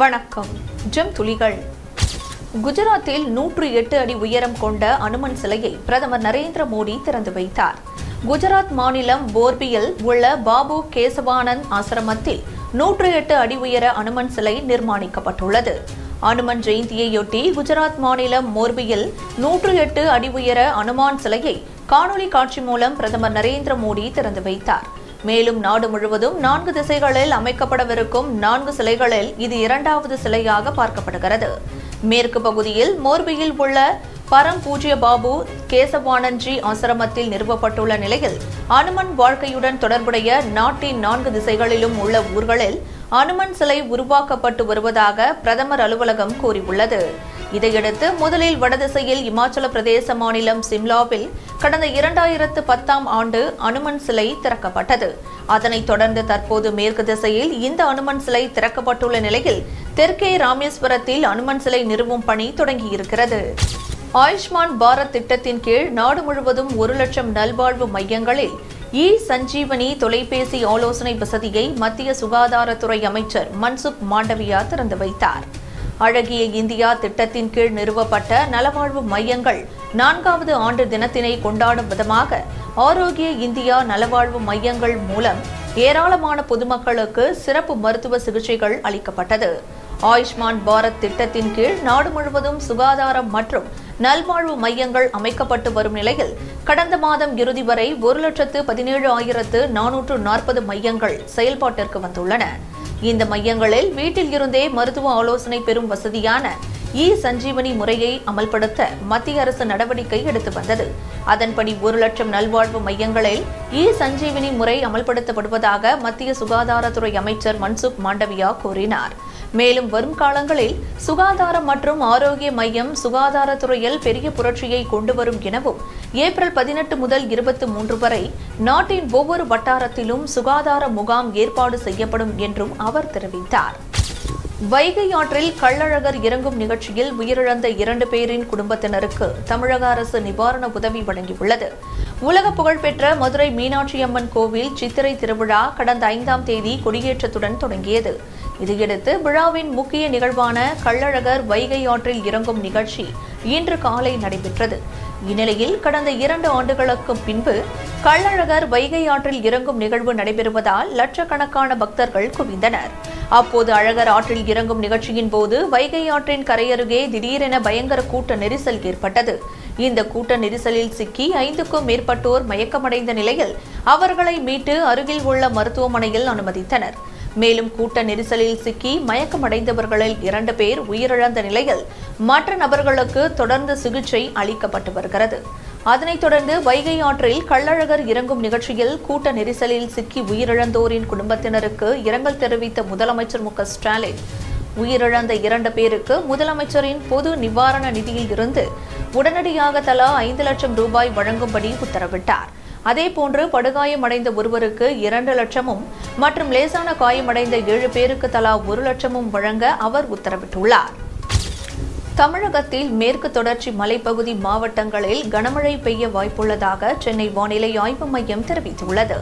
வணக்கம். ஜெம் துளிகள். குஜராத்தில் நூற்று எட்டு அடி உயரம் கொண்ட அனுமன் சிலையை பிரதமர் நரேந்திர மோடி திறந்து வைத்தார். குஜராத் மாநிலம் போர்பியில் உள்ள பாபு கேசவானந்த் ஆசிரமத்தில் நூற்று எட்டு அடி உயர அனுமன் சிலை நிர்மாணிக்கப்பட்டுள்ளது. அனுமன் ஜெயந்தியையொட்டி குஜராத் மாநிலம் மோர்பியில் நூற்று எட்டு அடி உயர அனுமான் சிலையை காணொலி காட்சி மூலம் பிரதமர் நரேந்திர மோடி திறந்து வைத்தார். மேலும் நாடு முழுவதும் நான்கு திசைகளில் அமைக்கப்படவிருக்கும் நான்கு சிலைகளில் இது இரண்டாவது சிலையாக பார்க்கப்படுகிறது. மேற்கு பகுதியில் மோர்பியில் உள்ள பரம் பூஜ்ய பாபு கேசவானந்த்ஜி ஆசிரமத்தில் நிறுவப்பட்டுள்ள நிலையில் அனுமன் வாழ்க்கையுடன் தொடர்புடைய நாட்டின் நான்கு திசைகளிலும் உள்ள ஊர்களில் அனுமன் சிலை உருவாக்கப்பட்டு வருவதாக பிரதமர் அலுவலகம் கூறியுள்ளது. இதையடுத்து முதலில் வடதிசையில் இமாச்சல பிரதேச மாநிலம் சிம்லாவில் கடந்த இரண்டாயிரத்து பத்தாம் ஆண்டு அனுமன் சிலை திறக்கப்பட்டது. அதனைத் தொடர்ந்து தற்போது மேற்கு திசையில் இந்த அனுமன் சிலை திறக்கப்பட்டுள்ள நிலையில் தெற்கே ராமேஸ்வரத்தில் அனுமன் சிலை நிறுவும் பணி தொடங்கியிருக்கிறது. ஆயுஷ்மான் பாரத் திட்டத்தின் கீழ் நாடு முழுவதும் ஒரு லட்சம் நல்வாழ்வு மையங்களில் இ சஞ்சீவனி தொலைபேசி ஆலோசனை வசதியை மத்திய சுகாதாரத்துறை அமைச்சர் மன்சுக் மாண்டவியா திறந்து வைத்தார். அழகிய இந்தியா திட்டத்தின் கீழ் நிறுவப்பட்ட நலவாழ்வு மையங்கள் நான்காவது ஆண்டு தினத்தினை கொண்டாடும் விதமாக ஆரோக்கிய இந்தியா நலவாழ்வு மையங்கள் மூலம் ஏராளமான பொதுமக்களுக்கு சிறப்பு மருத்துவ சிகிச்சைகள் அளிக்கப்பட்டது. ஆயுஷ்மான் பாரத் திட்டத்தின் கீழ் நாடு முழுவதும் சுகாதாரம் மற்றும் நல்வாழ்வு மையங்கள் அமைக்கப்பட்டு வரும் நிலையில் கடந்த மாதம் இறுதி வரை ஒரு லட்சத்து பதினேழு ஆயிரத்து நானூற்று நாற்பது மையங்கள் செயல்பாட்டிற்கு வந்துள்ளன. இந்த மையங்களில் வீட்டில் இருந்தே மருத்துவ ஆலோசனை பெறும் வசதியான இ சஞ்சீவனி முறையை அமல்படுத்த மத்திய அரசு நடவடிக்கை எடுத்து வந்தது. அதன்படி ஒரு லட்சம் நல்வாழ்வு மையங்களில் இ சஞ்சீவினி முறை அமல்படுத்தப்படுவதாக மத்திய சுகாதாரத்துறை அமைச்சர் மன்சுக் மாண்டவியா கூறினார். மேலும் வரும் காலங்களில் சுகாதாரம் மற்றும் ஆரோக்கிய மையம் சுகாதாரத்துறையில் பெரிய புரட்சியை கொண்டு வரும் எனவும் ஏப்ரல் பதினெட்டு முதல் இருபத்தி மூன்று வரை நாட்டின் ஒவ்வொரு வட்டாரத்திலும் சுகாதார முகாம் ஏற்பாடு செய்யப்படும் என்றும் அவர் தெரிவித்தார். வைகை ஆற்றில் கள்ளழகர் இறங்கும் நிகழ்ச்சியில் உயிரிழந்த இரண்டு பேரின் குடும்பத்தினருக்கு தமிழக அரசு நிவாரண உதவி வழங்கியுள்ளது. உலக புகழ்பெற்ற மதுரை மீனாட்சி அம்மன் கோவில் சித்திரை திருவிழா கடந்த ஐந்தாம் தேதி கொடியேற்றத்துடன் தொடங்கியது. இதையடுத்து விழாவின் முக்கிய நிகழ்வான கள்ளழகர் வைகை ஆற்றில் இறங்கும் நிகழ்ச்சி இன்று காலை நடைபெற்றது. இந்நிலையில் கடந்த இரண்டு ஆண்டுகளுக்கு பின்பு கள்ளழகர் வைகை ஆற்றில் இறங்கும் நிகழ்வு நடைபெறுவதால் லட்சக்கணக்கான பக்தர்கள் குவிந்தனர். அப்போது அழகர் ஆற்றில் இறங்கும் நிகழ்ச்சியின் போது வைகை ஆற்றின் கரையருகே திடீரென பயங்கர கூட்ட நெரிசல் ஏற்பட்டது. இந்த கூட்ட நெரிசலில் சிக்கி ஐந்துக்கும் மேற்பட்டோர் மயக்கமடைந்த நிலையில் அவர்களை மீட்டு அருகில் உள்ள மருத்துவமனையில் அனுமதித்தனர். மேலும் கூட்ட நெரிசலில் சிக்கி மயக்கமடைந்தவர்களில் இரண்டு பேர் உயிரிழந்த நிலையில் மற்ற நபர்களுக்கு தொடர்ந்து சிகிச்சை அளிக்கப்பட்டு வருகிறது. அதனைத் தொடர்ந்து வைகை ஆற்றில் கள்ளழகர் இறங்கும் நிகழ்ச்சியில் கூட்ட நெரிசலில் சிக்கி உயிரிழந்தோரின் குடும்பத்தினருக்கு இரங்கல் தெரிவித்த முதலமைச்சர் மு ஸ்டாலின். உயிரிழந்த இரண்டு பேருக்கு முதலமைச்சரின் பொது நிவாரண நிதியில் இருந்து உடனடியாக தலா ஐந்து லட்சம் ரூபாய் வழங்கும்படி உத்தரவிட்டார். அதேபோன்று படுகாயமடைந்த ஒருவருக்கு இரண்டு லட்சமும் மற்றும் லேசான காயமடைந்த ஏழு பேருக்கு தலா ஒரு லட்சமும் வழங்க அவர் உத்தரவிட்டுள்ளார். தமிழகத்தில் மேற்கு தொடர்ச்சி மலைப்பகுதி மாவட்டங்களில் கனமழை பெய்ய வாய்ப்புள்ளதாக சென்னை வானிலை ஆய்வு மையம் தெரிவித்துள்ளது.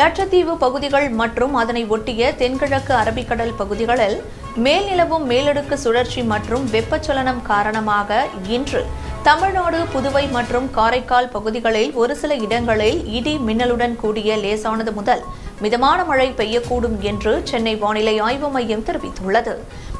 லட்சத்தீவு பகுதிகள் மற்றும் அதனை ஒட்டிய தென்கிழக்கு அரபிக்கடல் பகுதிகளில் மேல்நிலவும் மேலடுக்கு சுழற்சி மற்றும் வெப்பச்சலனம் காரணமாக இன்று தமிழ்நாடு புதுவை மற்றும் காரைக்கால் பகுதிகளில் ஒரு சில இடங்களில் இடி மின்னலுடன் கூடிய லேசானது முதல் மிதமான மழை பெய்யக்கூடும் என்று சென்னை வானிலை ஆய்வு மையம் தெரிவித்துள்ளது.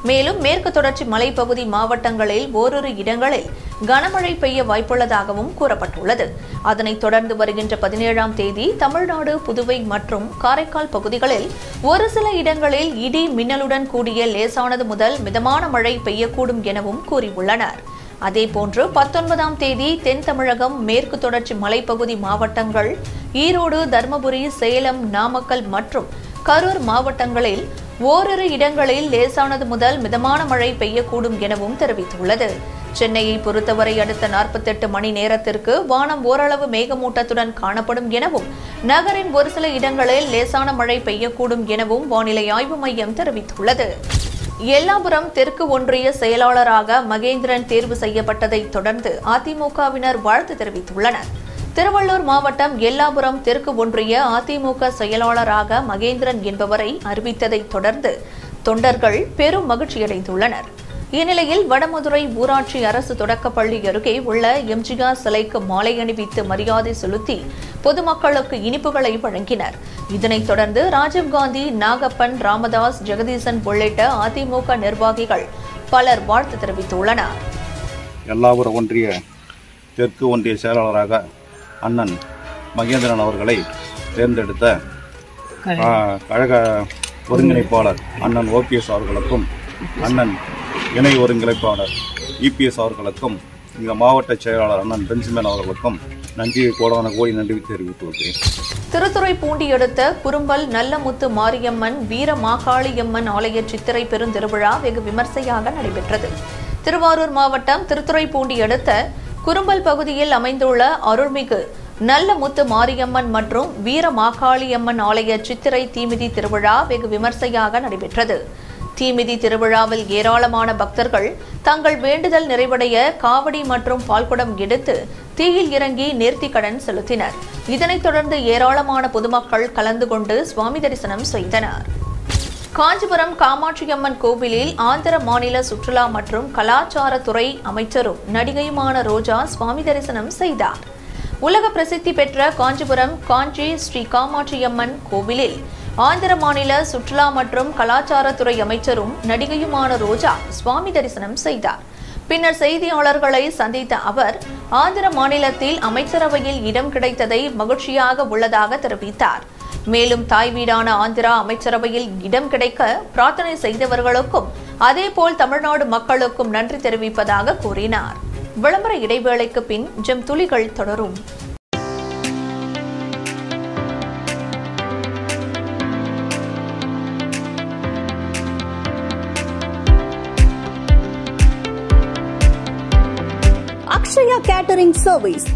மேலும் மேற்கு தொடர்ச்சி மலைப்பகுதி மாவட்டங்களில் ஓரிரு இடங்களில் கனமழை பெய்ய வாய்ப்புள்ளதாகவும் கூறப்பட்டுள்ளது. அதனைத் தொடர்ந்து வருகின்ற பதினேழாம் தேதி தமிழ்நாடு புதுவை மற்றும் காரைக்கால் பகுதிகளில் ஒரு சில இடங்களில் இடி மின்னலுடன் கூடிய லேசானது முதல் மிதமான மழை பெய்யக்கூடும் எனவும் கூறியுள்ளனர். அதேபோன்று பத்தொன்பதாம் தேதி தென் தமிழகம் மேற்கு தொடர்ச்சி மலைப்பகுதி மாவட்டங்கள் ஈரோடு தருமபுரி சேலம் நாமக்கல் மற்றும் கரூர் மாவட்டங்களில் ஓரிரு இடங்களில் லேசானது முதல் மிதமான மழை பெய்யக்கூடும் எனவும் தெரிவித்துள்ளது. சென்னையை பொறுத்தவரை அடுத்த நாற்பத்தெட்டு மணி நேரத்திற்கு வானம் ஓரளவு மேகமூட்டத்துடன் காணப்படும் எனவும் நகரின் ஒரு சில இடங்களில் லேசான மழை பெய்யக்கூடும் எனவும் வானிலை ஆய்வு மையம் தெரிவித்துள்ளது. எல்லாபுரம் தெற்கு ஒன்றிய செயலாளராக மகேந்திரன் தேர்வு செய்யப்பட்டதைத் தொடர்ந்து அதிமுகவினர் வாழ்த்து தெரிவித்துள்ளனர். திருவள்ளூர் மாவட்டம் எல்லாபுரம் தெற்கு ஒன்றிய அதிமுக செயலாளராக மகேந்திரன் என்பவரை அறிவித்ததைத் தொடர்ந்து தொண்டர்கள் பெரும் மகிழ்ச்சியடைந்துள்ளனர். இந்நிலையில் வடமதுரை ஊராட்சி அரசு தொடக்கப்பள்ளி அருகே உள்ள எம்ஜிஆர் சிலைக்கு மாலை அணிவித்து மரியாதை செலுத்தி பொதுமக்களுக்கு இனிப்புகளை வழங்கினர். இதனைத் தொடர்ந்து ராஜீவ்காந்தி நாகப்பன் ராமதாஸ் ஜெகதீசன் உள்ளிட்ட அதிமுக நிர்வாகிகள் பலர் வாழ்த்து தெரிவித்துள்ளனர். எல்லாவூர் ஒன்றிய தெற்கு ஒன்றிய செயலாளராக அண்ணன் மகேந்திரன் அவர்களை தேர்ந்தெடுத்த கழக ஒருங்கிணைப்பாளர் அண்ணன் ஓபிஎஸ் அவர்களுக்கும் அண்ணன் இணை ஒருங்கிணைப்பாளர் இபிஎஸ் அவர்களுக்கும் இந்த மாவட்ட செயலாளர் அண்ணன் பென்சிமேன் அவர்களுக்கும் நன்றி கோடான கோடி நன்றி தெரிவித்து வருகிறேன் திருத்துறைப்பூண்டி அடுத்த குறும்பல் நல்லமுத்து மாரியம்மன் வீர மாகாளியம்மன் ஆலய சித்திரை பெருந்திருவிழா வெகு விமர்சையாக நடைபெற்றது. திருவாரூர் மாவட்டம் திருத்துறைப்பூண்டி அடுத்த குறும்பல் பகுதியில் அமைந்துள்ள அருள்மிகு நல்ல முத்து மாரியம்மன் மற்றும் வீர மாகாளியம்மன் ஆலய சித்திரை தீமிதி திருவிழா வெகு விமர்சையாக நடைபெற்றது. தீமிதி திருவிழாவில் ஏராளமான பக்தர்கள் தங்கள் வேண்டுதல் நிறைவடைய காவடி மற்றும் பால்குடம் எடுத்து தீயில் இறங்கி நேர்த்திக்கடன் செலுத்தினர். இதனைத் தொடர்ந்து ஏராளமான பொதுமக்கள் கலந்து கொண்டு சுவாமி தரிசனம் செய்தனர். காஞ்சிபுரம் காமாட்சியம்மன் கோவிலில் ஆந்திர மாநில சுற்றுலா மற்றும் கலாச்சாரத்துறை அமைச்சரும் நடிகையுமான ரோஜா சுவாமி தரிசனம் செய்தார். உலக பிரசித்தி பெற்ற காஞ்சிபுரம் காஞ்சி ஸ்ரீ காமாட்சியம்மன் கோவிலில் ஆந்திர மாநில சுற்றுலா மற்றும் கலாச்சாரத்துறை அமைச்சரும் நடிகையுமான ரோஜா சுவாமி தரிசனம் செய்தார். பின்னர் செய்தியாளர்களை சந்தித்த அவர் ஆந்திர மாநிலத்தில் அமைச்சரவையில் இடம் கிடைத்ததை மகிழ்ச்சியாக உள்ளதாக தெரிவித்தார். மேலும் தாய் வீடான ஆந்திரா அமைச்சரவையில் இடம் கிடைக்க பிரார்த்தனை செய்தவர்களுக்கும் அதேபோல் தமிழ்நாடு மக்களுக்கும் நன்றி தெரிவிப்பதாக கூறினார். விளம்பர இடைவேளைக்கு பின் ஜெம் துளிகள் தொடரும். Akshaya catering service.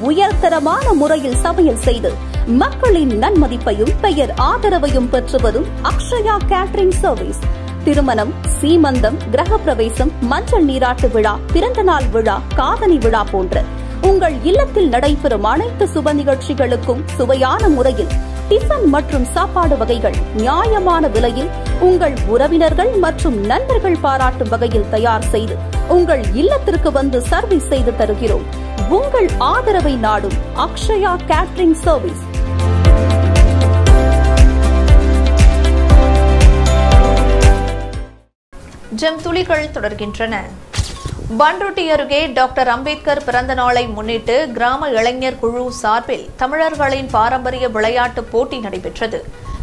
உயர்தரமான முறையில் சமையல் செய்து மக்களின் நன்மதிப்பையும் பெயர் ஆதரவையும் பெற்று வரும் அக்ஷயா கேட்டரிங் சர்வீஸ். திருமணம் சீமந்தம் கிரகப்பிரவேசம் மஞ்சள் நீராட்டு விழா பிறந்தநாள் விழா காதணி விழா போன்ற உங்கள் இல்லத்தில் நடைபெறும் அனைத்து சுப நிகழ்ச்சிகளுக்கும் சுவையான முறையில் டிஃபன் மற்றும் சாப்பாடு வகைகள் நியாயமான விலையில் உங்கள் உறவினர்கள் மற்றும் நண்பர்கள் பாராட்டும் வகையில் தயார் செய்து உங்கள் இல்லத்திற்கு வந்து சர்வீஸ் செய்து தருகிறோம். உங்கள் ஆதரவை நாடும் அக்ஷயா கேட்டரிங் சர்வீஸ். ஜெம் துளிகள் தொடர்கின்றன. பண்ருட்டி அருகே டாக்டர் அம்பேத்கர் பிறந்த நாளை முன்னிட்டு கிராம இளைஞர் குழு சார்பில் தமிழர்களின் பாரம்பரிய விளையாட்டு போட்டி நடைபெற்றது.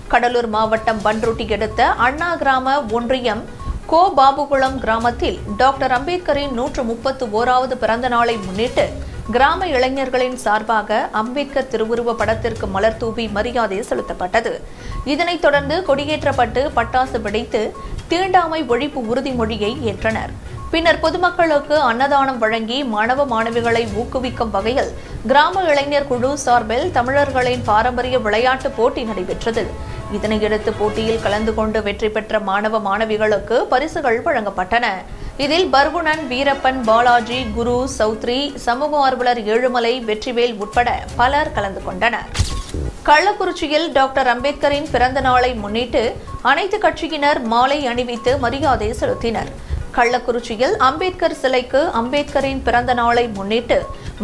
கடலூர் மாவட்டம் பண்ருட்டி அடுத்த அண்ணா கிராம ஒன்றியம் கோ பாபுகுளம் கிராமத்தில் டாக்டர் அம்பேத்கரின் நூற்று முப்பத்து ஓராவது பிறந்த நாளை முன்னிட்டு கிராம இளைஞர்களின் சார்பாக அம்பேத்கர் திருவுருவ படத்திற்கு மலர் தூவி மரியாதை செலுத்தப்பட்டது. இதனைத் தொடர்ந்து கொடியேற்றப்பட்டு பட்டாசு வெடித்து தீண்டாமை ஒழிப்பு உறுதிமொழியை ஏற்றனர். பின்னர் பொதுமக்களுக்கு அன்னதானம் வழங்கி மாணவ மாணவிகளை ஊக்குவிக்கும் வகையில் கிராம இளைஞர் குழு சார்பில் தமிழர்களின் பாரம்பரிய விளையாட்டு போட்டி நடைபெற்றது. இதனையடுத்து போட்டியில் கலந்து கொண்டு வெற்றி பெற்ற மாணவ மாணவிகளுக்கு பரிசுகள் வழங்கப்பட்டன. இதில் பர்குணன் வீரப்பன் பாலாஜி குரு சௌத்ரி சமூக ஆர்வலர் ஏழுமலை வெற்றிவேல் உட்பட பலர் கலந்து கொண்டனர். கள்ளக்குறிச்சியில் டாக்டர் அம்பேத்கரின் பிறந்த நாளை முன்னிட்டு அனைத்து கட்சியினர் மாலை அணிவித்து மரியாதை செலுத்தினர். கள்ளக்குறிச்சியில் அம்பேத்கர் சிலைக்கு அம்பேத்கரின் பிறந்த நாளை முன்னிட்டு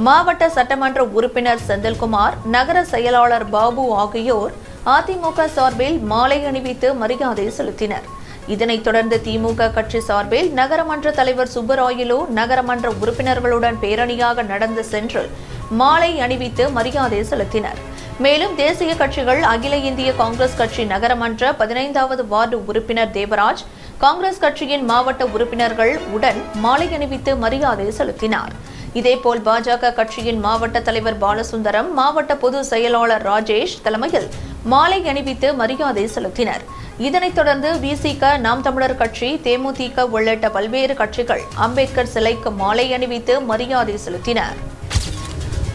மாவட்ட சட்டமன்ற உறுப்பினர் செந்தில்குமார் நகர செயலாளர் பாபு ஆகியோர் அதிமுக சார்பில் மாலை அணிவித்து மரியாதை செலுத்தினர். இதனைத் தொடர்ந்து திமுக கட்சி சார்பில் நகரமன்ற தலைவர் சுப்பராயலு நகரமன்ற உறுப்பினர்களுடன் பேரணியாக நடந்து சென்று மாலை அணிவித்து மரியாதை செலுத்தினர். மேலும் தேசிய கட்சிகள் அகில இந்திய காங்கிரஸ் கட்சி நகரமன்ற பதினைந்தாவது வார்டு உறுப்பினர் தேவராஜ் காங்கிரஸ் கட்சியின் மாவட்ட உறுப்பினர்கள் உடன் மாலை அணிவித்து மரியாதை செலுத்தினார். இதேபோல் பாஜக கட்சியின் மாவட்ட தலைவர் பாலசுந்தரம் மாவட்ட பொது செயலாளர் ராஜேஷ் தலைமையில் மாலை அணிவித்து மரியாதை செலுத்தினர். இதனைத் தொடர்ந்து விசிக நாம் தமிழர் கட்சி தேமுதிக உள்ளிட்ட பல்வேறு கட்சிகள் அம்பேத்கர் சிலைக்கு மாலை அணிவித்து மரியாதை செலுத்தினர்.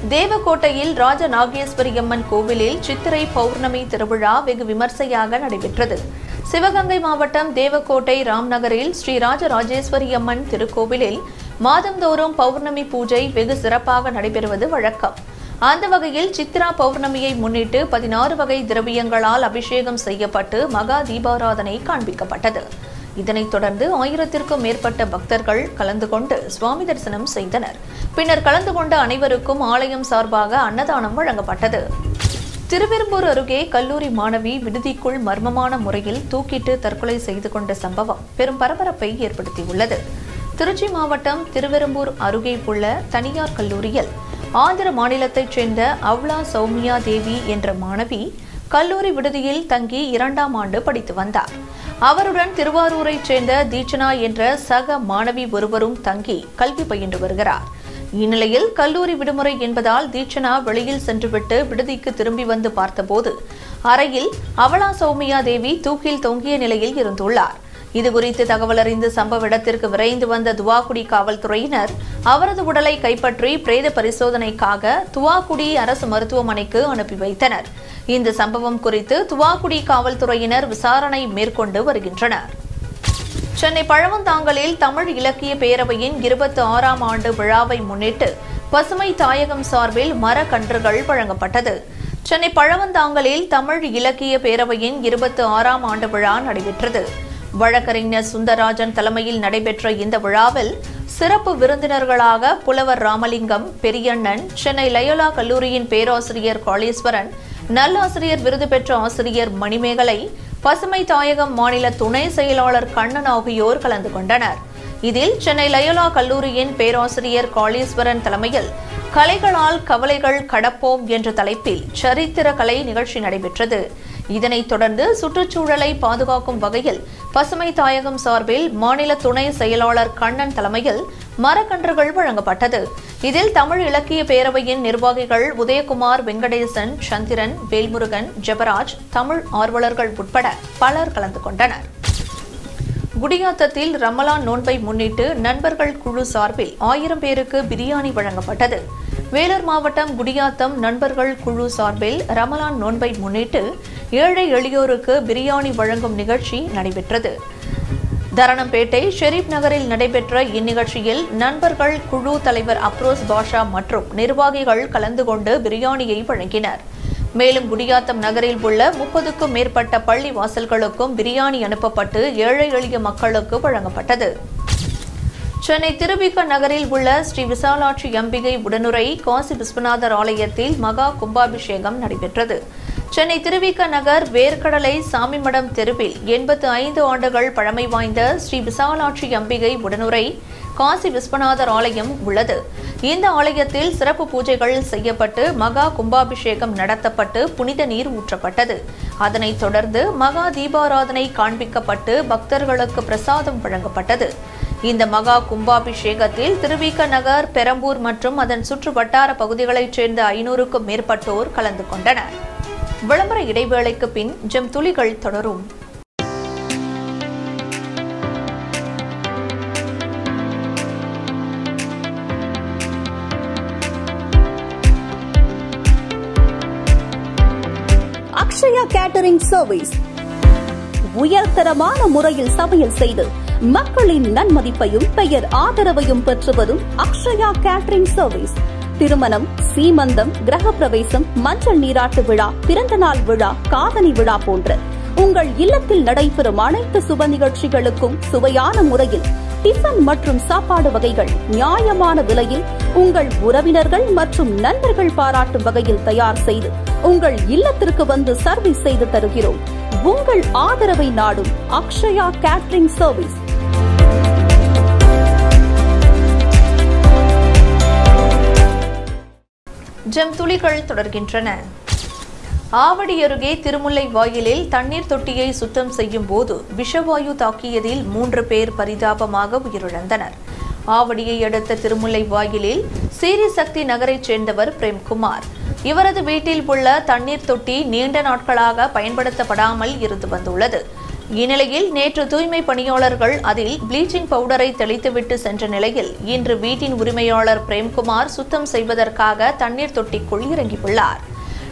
தேவக்கோட்டையில் ராஜ நாகேஸ்வரியம்மன் கோவிலில் சித்திரை பௌர்ணமி திருவிழா வெகு விமர்சையாக நடைபெற்றது. சிவகங்கை மாவட்டம் தேவக்கோட்டை ராம்நகரில் ஸ்ரீ ராஜராஜேஸ்வரியம்மன் திருக்கோவிலில் மாதந்தோறும் பௌர்ணமி பூஜை வெகு சிறப்பாக நடைபெறுவது வழக்கம். அந்த வகையில் சித்ரா பௌர்ணமியை முன்னிட்டு பதினாறு வகை திரவியங்களால் அபிஷேகம் செய்யப்பட்டு மகா தீபாராதனை காண்பிக்கப்பட்டது. இதனைத் தொடர்ந்து ஆயிரத்திற்கும் மேற்பட்ட பக்தர்கள் கலந்து கொண்டு சுவாமி தரிசனம் செய்தனர். பின்னர் கலந்து கொண்ட அனைவருக்கும் ஆலயம் சார்பாக அன்னதானம் வழங்கப்பட்டது. திருவெரும்பூர் அருகே கல்லூரி மாணவி விடுதிக்குள் மர்மமான முறையில் தூக்கிட்டு தற்கொலை செய்து கொண்ட சம்பவம் பெரும் பரபரப்பை ஏற்படுத்தியுள்ளது. திருச்சி மாவட்டம் திருவெரும்பூர் அருகே உள்ள தனியார் கல்லூரியில் ஆந்திர மாநிலத்தைச் சேர்ந்த அவ்லா சௌமியா தேவி என்ற மாணவி கல்லூரி விடுதியில் தங்கி இரண்டாம் ஆண்டு படித்து வந்தார். அவருடன் திருவாரூரைச் சேர்ந்த தீட்சனா என்ற சக மாணவி ஒருவரும் தங்கி கல்வி பயின்று வருகிறார். இந்நிலையில் கல்லூரி விடுமுறை என்பதால் தீட்சனா வெளியில் சென்றுவிட்டு விடுதிக்கு திரும்பி வந்து பார்த்தபோது அறையில் அவலா சௌமியா தேவி தூக்கில் தொங்கிய நிலையில் இருந்துள்ளார். இதுகுறித்து தகவல் அறிந்து சம்பவ இடத்திற்கு விரைந்து வந்த துவாக்குடி காவல்துறையினர் அவரது உடலை கைப்பற்றி பிரேத பரிசோதனைக்காக துவாக்குடி அரசு மருத்துவமனைக்கு அனுப்பி வைத்தனர். இந்த சம்பவம் குறித்து துவாக்குடி காவல்துறையினர் விசாரணை மேற்கொண்டு வருகின்றனர். சென்னை பழவந்தாங்கலில் தமிழ் இலக்கிய பேரவையின் இருபத்தி ஆறாம் ஆண்டு விழாவை முன்னிட்டு பசுமை தாயகம் சார்பில் மரக்கன்றுகள் வழங்கப்பட்டது. சென்னை பழவந்தாங்கலில் தமிழ் இலக்கிய பேரவையின் இருபத்தி ஆறாம் ஆண்டு விழா நடைபெற்றது. வழக்கறிஞர் சுந்தரராஜன் தலைமையில் நடைபெற்ற இந்த விழாவில் சிறப்பு விருந்தினர்களாக புலவர் ராமலிங்கம் பெரியண்ணன் சென்னை லயோலா கல்லூரியின் பேராசிரியர் காளீஸ்வரன் நல்லாசிரியர் விருது பெற்ற ஆசிரியர் மணிமேகலை பசுமை தாயகம் மாநில துணை செயலாளர் கண்ணன் ஆகியோர் கலந்து கொண்டனர். இதில் சென்னை லயோலா கல்லூரியின் பேராசிரியர் காளீஸ்வரன் தலைமையில் கலைகளால் கவலைகள் கடப்போம் என்ற தலைப்பில் சரித்திர கலை நிகழ்ச்சி நடைபெற்றது. இதனைத் தொடர்ந்து சுற்றுச்சூழலை பாதுகாக்கும் வகையில் பசுமை தாயகம் சார்பில் மாநில துணை செயலாளர் கண்ணன் தலைமையில் மரக்கன்றுகள் வழங்கப்பட்டது. இதில் தமிழ் இலக்கிய பேரவையின் நிர்வாகிகள் உதயகுமார் வெங்கடேசன் சந்திரன் வேல்முருகன் ஜெபராஜ் தமிழ் ஆர்வலர்கள் உட்பட பலர் கலந்து கொண்டனர். குடியாத்தத்தில் ரமலான் நோன்பை முன்னிட்டு நண்பர்கள் குழு சார்பில் ஆயிரம் பேருக்கு பிரியாணி வழங்கப்பட்டது. வேலூர் மாவட்டம் குடியாத்தம் நண்பர்கள் குழு சார்பில் ரமலான் நோன்பை முன்னிட்டு ஏழை எளியோருக்கு பிரியாணி வழங்கும் நிகழ்ச்சி நடைபெற்றது. தரணம்பேட்டை ஷெரீப் நகரில் நடைபெற்ற இந்நிகழ்ச்சியில் நண்பர்கள் குழு தலைவர் அப்ரோஸ் பாஷா மற்றும் நிர்வாகிகள் கலந்து கொண்டு பிரியாணியை வழங்கினர். மேலும் குடியாத்தம் நகரில் உள்ள முப்பதுக்கும் மேற்பட்ட பள்ளி வாசல்களுக்கும் பிரியாணி அனுப்பப்பட்டு ஏழை எளிய மக்களுக்கு வழங்கப்பட்டது. சென்னை திருவிக நகரில் உள்ள ஸ்ரீ விசாலாட்சி அம்பிகை உடனுரை காசி விஸ்வநாதர் ஆலயத்தில் மகா கும்பாபிஷேகம் நடைபெற்றது. சென்னை திருவிக நகர் வேர்க்கடலை சாமிமடம் தெருவில் எண்பத்து ஐந்து ஆண்டுகள் பழமை வாய்ந்த ஸ்ரீ விசாலாட்சி அம்பிகை உடனுரை காசி விஸ்வநாதர் ஆலயம் உள்ளது. இந்த ஆலயத்தில் சிறப்பு பூஜைகள் செய்யப்பட்டு மகா கும்பாபிஷேகம் நடத்தப்பட்டு புனித நீர் ஊற்றப்பட்டது. அதனைத் தொடர்ந்து மகா தீபாராதனை காண்பிக்கப்பட்டு பக்தர்களுக்கு பிரசாதம் வழங்கப்பட்டது. இந்த மகா கும்பாபிஷேகத்தில் திருவிக நகர் பெரம்பூர் மற்றும் அதன் சுற்று வட்டார பகுதிகளைச் சேர்ந்த ஐநூறுக்கும் மேற்பட்டோர் கலந்து கொண்டனர். விளம்பர இடைவேளைக்கு பின் ஜெம் துளிகள் தொடரும். கேட்டரிங் சர்வீஸ் உயர்தரமான முறையில் சமையல் செய்து மக்களின் நன்மதிப்பையும் பெயர் ஆதரவையும் பெற்று வரும் அக்ஷயா கேட்டரிங் சர்வீஸ் திருமணம் சீமந்தம் கிரகப்பிரவேசம் மஞ்சள் நீராட்டு விழா பிறந்தநாள் விழா காதணி விழா போன்ற உங்கள் இல்லத்தில் நடைபெறும் அனைத்து சுப நிகழ்ச்சிகளுக்கும் சுவையான முறையில் டிஃபன் மற்றும் சாப்பாடு வகைகள் நியாயமான விலையில் உங்கள் உறவினர்கள் மற்றும் நண்பர்கள் பாராட்டும் வகையில் தயார் செய்து உங்கள் இல்லத்திற்கு வந்து சர்வீஸ் செய்து தருகிறோம். உங்கள் ஆதரவை நாடும் அக்ஷயா கேட்டரிங் சர்வீஸ். ஜெம் துளிகள் தொடர்கின்றன. ஆவடி அருகே திருமுல்லை வாயிலில் தண்ணீர் தொட்டியை சுத்தம் செய்யும் போது விஷவாயு தாக்கியதில் மூன்று பேர் பரிதாபமாக உயிரிழந்தனர். ஆவடியை அடுத்த திருமுல்லை வாயிலில் சீரிசக்தி நகரைச் சேர்ந்தவர் பிரேம்குமார். இவரது வீட்டில் உள்ள தண்ணீர் தொட்டி நீண்ட நாட்களாக பயன்படுத்தப்படாமல் இருந்து வந்துள்ளது. இந்நிலையில் நேற்று தூய்மை பணியாளர்கள் அதில் ப்ளீச்சிங் பவுடரை தெளித்துவிட்டு சென்ற நிலையில் இன்று வீட்டின் உரிமையாளர் பிரேம்குமார் சுத்தம் செய்வதற்காக தண்ணீர் தொட்டிக்குள் இறங்கியுள்ளார்.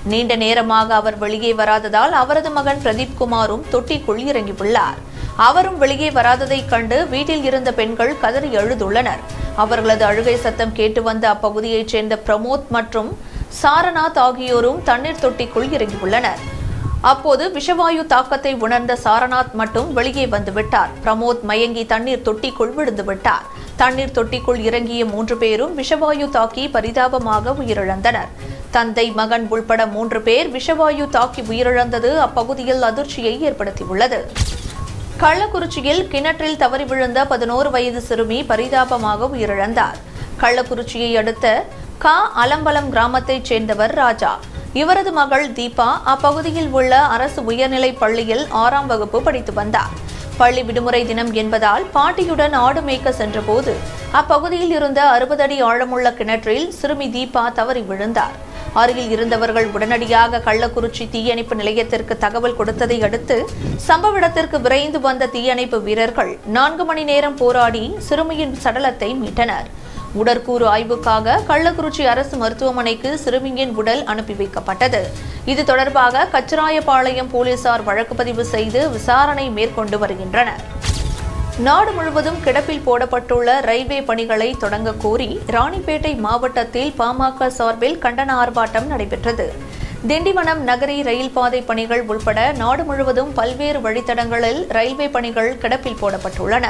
நீண்ட நேரமாக அவர் வெளியே வராததால் அவரது மகன் பிரதீப் குமாரும் தொட்டிக்குள் இறங்கியுள்ளார். அவரும் வெளியே வராததைக் கண்டு வீட்டில் இருந்த பெண்கள் கதறி எழுதுள்ளனர் அவர்களது அழுகை சத்தம் கேட்டு வந்த அப்பகுதியைச் சேர்ந்த பிரமோத் மற்றும் சாரநாத் ஆகியோரும் தண்ணீர் தொட்டிக்குள் இறங்கியுள்ளனர். அப்போது விஷவாயு தாக்கத்தை உணர்ந்த சாரநாத் மட்டும் வெளியே வந்துவிட்டார். பிரமோத் மயங்கி தண்ணீர் தொட்டிக்குள் விழுந்து விட்டார். தண்ணீர் தொட்டிக்குள் இறங்கிய மூன்று பேரும் விஷவாயு தாக்கி பரிதாபமாக உயிரிழந்தனர். தந்தை மகன் உள்பட மூன்று பேர் விஷவாயு தாக்கி உயிரிழந்தது அப்பகுதியில் அதிர்ச்சியை ஏற்படுத்தியுள்ளது. கள்ளக்குறிச்சியில் கிணற்றில் தவறி விழுந்த பதினோரு வயது சிறுமி பரிதாபமாக உயிரிழந்தார். கள்ளக்குறிச்சியை அடுத்த கா அலம்பலம் கிராமத்தைச் சேர்ந்தவர் ராஜா. இவரது மகள் தீபா அப்பகுதியில் உள்ள அரசு உயர்நிலைப் பள்ளியில் ஆறாம் வகுப்பு படித்து வந்தார். பள்ளி விடுமுறை தினம் என்பதால் பாட்டியுடன் ஆடு மேய்க்க சென்றபோது அப்பகுதியில் இருந்த அறுபது அடி ஆழமுள்ள கிணற்றில் சிறுமி தீபா தவறி விழுந்தார். அருகில் இருந்தவர்கள் உடனடியாக கள்ளக்குறிச்சி தீயணைப்பு நிலையத்திற்கு தகவல் கொடுத்ததை அடுத்து சம்பவ இடத்திற்கு விரைந்து வந்த தீயணைப்பு வீரர்கள் நான்கு மணி நேரம் போராடி சிறுமியின் சடலத்தை மீட்டனர். உடற்கூறு ஆய்வுக்காக கள்ளக்குறிச்சி அரசு மருத்துவமனைக்கு சிறுமியின் உடல் அனுப்பி வைக்கப்பட்டது. இது தொடர்பாக கச்சராயபாளையம் போலீசார் வழக்கு பதிவு செய்து விசாரணை மேற்கொண்டு வருகின்றனர். நாடு முழுவதும் கிடப்பில் போடப்பட்டுள்ள ரயில்வே பணிகளை தொடங்க கோரி ராணிப்பேட்டை மாவட்டத்தில் பாமக சார்பில் கண்டன ஆர்ப்பாட்டம் நடைபெற்றது. திண்டிவனம் நகரி ரயில் பாதை பணிகள் உள்பட நாடு முழுவதும் பல்வேறு வழித்தடங்களில் ரயில்வே பணிகள் கிடப்பில் போடப்பட்டுள்ளன.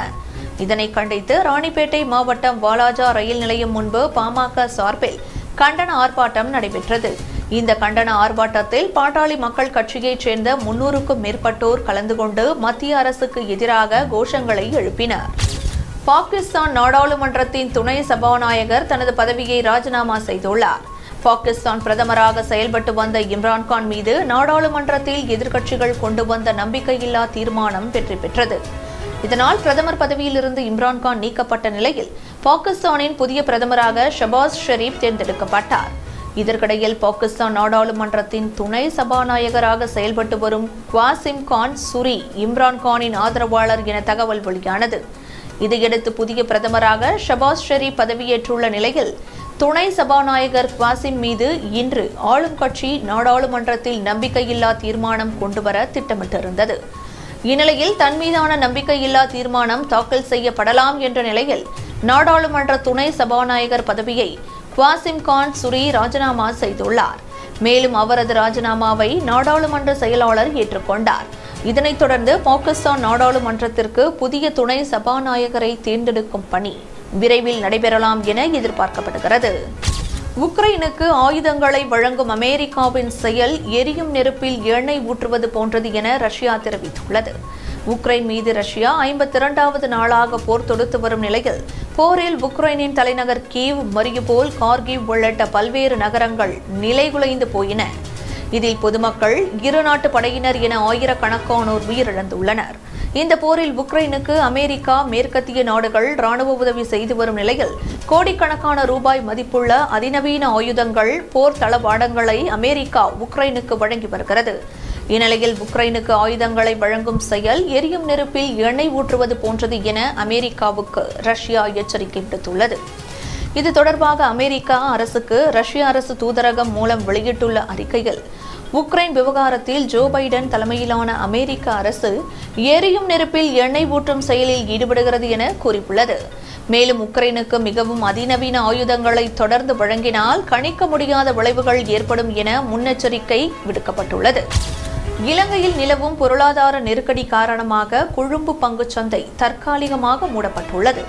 இதனை கண்டித்து ராணிப்பேட்டை மாவட்டம் வாலாஜா ரயில் நிலையம் முன்பு பாமக சார்பில் கண்டன ஆர்ப்பாட்டம் நடைபெற்றது. இந்த கண்டன ஆர்ப்பாட்டத்தில் பாட்டாளி மக்கள் கட்சியைச் சேர்ந்த முன்னூறுக்கும் மேற்பட்டோர் கலந்து கொண்டு மத்திய அரசுக்கு எதிராக கோஷங்களை எழுப்பினர். பாகிஸ்தான் நாடாளுமன்றத்தின் துணை சபாநாயகர் தனது பதவியை ராஜினாமா செய்துள்ளார். பாகிஸ்தான் பிரதமராக செயல்பட்டு வந்த இம்ரான்கான் மீது நாடாளுமன்றத்தில் எதிர்க்கட்சிகள் கொண்டு வந்த நம்பிக்கையில்லா தீர்மானம் வெற்றி பெற்றது. இதனால் பிரதமர் பதவியிலிருந்து இம்ரான்கான் நீக்கப்பட்ட நிலையில் பாகிஸ்தானின் புதிய பிரதமராக ஷபாஸ் ஷெரீப் தேர்ந்தெடுக்கப்பட்டார். இதற்கிடையில் பாகிஸ்தான் நாடாளுமன்றத்தின் துணை சபாநாயகராக செயல்பட்டு வரும் குவாசிம் கான் சுரி இம்ரான்கானின் ஆதரவாளர் என தகவல் வெளியானது. இதையடுத்து புதிய பிரதமராக ஷபாஸ் ஷெரீப் பதவியேற்றுள்ள நிலையில் துணை சபாநாயகர் குவாசிம் மீது இன்று ஆளும் கட்சி நாடாளுமன்றத்தில் நம்பிக்கையில்லா தீர்மானம் கொண்டுவர திட்டமிட்டிருந்தது. இந்நிலையில் தன் மீதான நம்பிக்கையில்லா தீர்மானம் தாக்கல் செய்யப்படலாம் என்ற நிலையில் நாடாளுமன்ற துணை சபாநாயகர் பதவியை குவாசிம் கான் சுரி ராஜினாமா செய்துள்ளார். மேலும் அவரது ராஜினாமாவை நாடாளுமன்ற செயலாளர் ஏற்றுக்கொண்டார். இதனைத் தொடர்ந்து பாகிஸ்தான் நாடாளுமன்றத்திற்கு புதிய துணை சபாநாயகரை தேர்ந்தெடுக்கும் பணி விரைவில் நடைபெறலாம் என எதிர்பார்க்கப்படுகிறது. உக்ரைனுக்கு ஆயுதங்களை வழங்கும் அமெரிக்காவின் செயல் எரியும் நெருப்பில் எண்ணெய் ஊற்றுவது போன்றது என ரஷ்யா தெரிவித்துள்ளது. உக்ரைன் மீது ரஷ்யா ஐம்பத்தி இரண்டாவது நாளாக போர் தொடுத்து வரும் நிலையில் போரில் உக்ரைனின் தலைநகர் கீவ் மரியுபோல் கார்கிவ் உள்ளிட்ட பல்வேறு நகரங்கள் நிலைகுலைந்து போயின. இதில் பொதுமக்கள் இரு நாட்டு படையினர் என ஆயிரக்கணக்கானோர் உயிரிழந்துள்ளனர். இந்த போரில் உக்ரைனுக்கு அமெரிக்கா மேற்கத்திய நாடுகள் ராணுவ உதவி செய்து வரும் நிலையில் கோடிக்கணக்கான ரூபாய் மதிப்புள்ள அதிநவீன ஆயுதங்கள் போர் தளவாடங்களை அமெரிக்கா உக்ரைனுக்கு வழங்கி வருகிறது. இந்நிலையில் உக்ரைனுக்கு ஆயுதங்களை வழங்கும் செயல் எரியும் நெருப்பில் எண்ணெய் ஊற்றுவது போன்றது என அமெரிக்காவுக்கு ரஷ்யா எச்சரிக்கை விடுத்துள்ளது. இது தொடர்பாக அமெரிக்கா அரசுக்கு ரஷ்ய அரசு தூதரகம் மூலம் வெளியிட்டுள்ள அறிக்கையில் உக்ரைன் விவகாரத்தில் ஜோ பைடன் தலைமையிலான அமெரிக்க அரசு எரியும் நெருப்பில் எண்ணெய் ஊற்றும் செயலில் ஈடுபடுகிறது என கூறியுள்ளது. மேலும் உக்ரைனுக்கு மிகவும் அதிநவீன ஆயுதங்களை தொடர்ந்து வழங்கினால் கணிக்க முடியாத விளைவுகள் ஏற்படும் என முன்னெச்சரிக்கை விடுக்கப்பட்டுள்ளது. இலங்கையில் நிலவும் பொருளாதார நெருக்கடி காரணமாக கொழும்பு பங்குச்சந்தை தற்காலிகமாக மூடப்பட்டுள்ளது.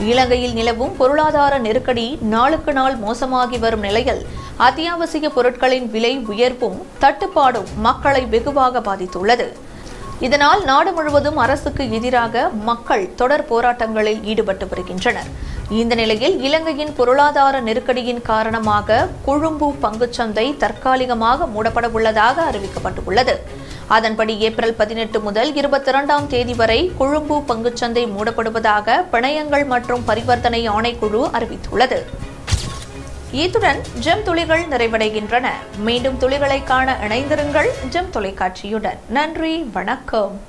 இலங்கையில் நிலவும் பொருளாதார நெருக்கடி நாளுக்கு நாள் மோசமாகி வரும் நிலையில் அத்தியாவசிய பொருட்களின் விலை உயர்வும் தட்டுப்பாடும் மக்களை வெகுவாக பாதித்துள்ளது. இதனால் நாடு முழுவதும் அரசுக்கு எதிராக மக்கள் தொடர் போராட்டங்களில் ஈடுபட்டு வருகின்றனர். இந்த நிலையில் இலங்கையின் பொருளாதார நெருக்கடியின் காரணமாக கொழும்பு பங்குச்சந்தை தற்காலிகமாக மூடப்பட உள்ளதாக அறிவிக்கப்பட்டுள்ளது. அதன்படி ஏப்ரல் பதினெட்டு முதல் இருபத்தி இரண்டாம் தேதி வரை கொழும்பு பங்குச்சந்தை மூடப்படுவதாக பிணையங்கள் மற்றும் பரிவர்த்தனை ஆணைக்குழு அறிவித்துள்ளது. இத்துடன் ஜெம் துளிகள் நிறைவடைகின்றன. மீண்டும் துளிகளை காண இணைந்திருங்கள் ஜெம் தொலைக்காட்சியுடன். நன்றி வணக்கம்.